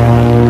Música